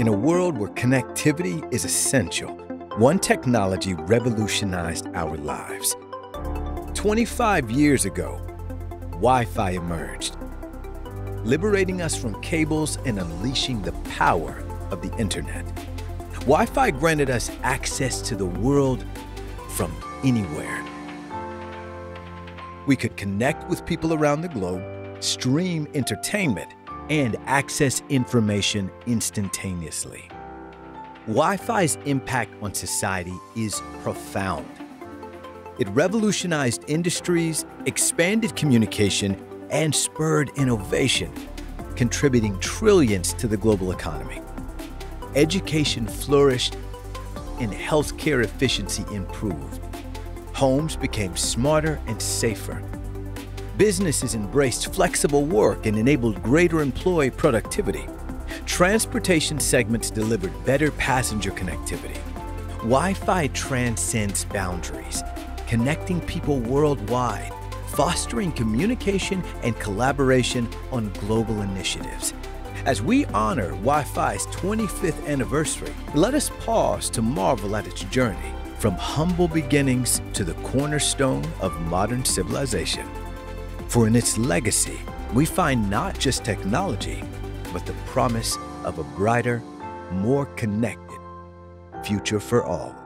In a world where connectivity is essential, one technology revolutionized our lives. 25 years ago, Wi Fi emerged, liberating us from cables and unleashing the power of the internet. Wi Fi granted us access to the world from anywhere. We could connect with people around the globe, stream entertainment, and access information instantaneously. Wi Fi's impact on society is profound. It revolutionized industries, expanded communication, and spurred innovation, contributing trillions to the global economy. Education flourished and healthcare efficiency improved. Homes became smarter and safer. Businesses embraced flexible work and enabled greater employee productivity. Transportation segments delivered better passenger connectivity. Wi Fi transcends boundaries, connecting people worldwide, fostering communication and collaboration on global initiatives. As we honor Wi Fi's 25th anniversary, let us pause to marvel at its journey from humble beginnings to the cornerstone of modern civilization. For in its legacy, we find not just technology, but the promise of a brighter, more connected future for all.